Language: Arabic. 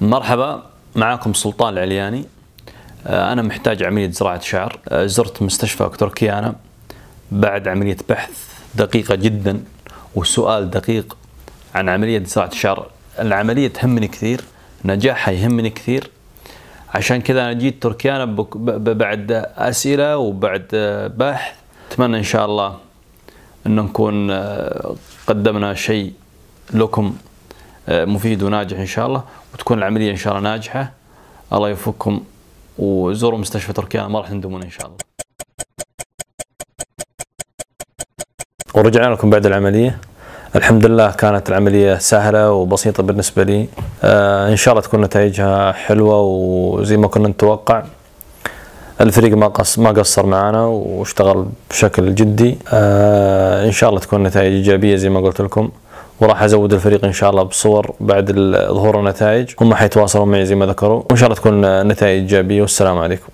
مرحبا معكم سلطان العلياني. آه، أنا محتاج عملية زراعة شعر. آه، زرت مستشفى تركيانا بعد عملية بحث دقيقة جدا وسؤال دقيق عن عملية زراعة الشعر العملية تهمني كثير نجاحها يهمني كثير. عشان كذا أنا جيت تركيانا بعد أسئلة وبعد آه، بحث. أتمنى إن شاء الله أنه نكون قدمنا شيء لكم مفيد وناجح إن شاء الله وتكون العملية إن شاء الله ناجحة. الله يوفقكم وزوروا مستشفى تركيانا ما راح تندمون إن شاء الله. ورجعنا لكم بعد العملية. الحمد لله كانت العملية سهلة وبسيطة بالنسبة لي. آه إن شاء الله تكون نتائجها حلوة وزي ما كنا نتوقع. الفريق ما قص ما قصر معنا واشتغل بشكل جدي. آه إن شاء الله تكون نتائج إيجابية زي ما قلت لكم. وراح أزود الفريق إن شاء الله بصور بعد ظهور النتائج هم حيتواصلوا معي زي ما ذكروا وإن شاء الله تكون نتائج ايجابيه والسلام عليكم.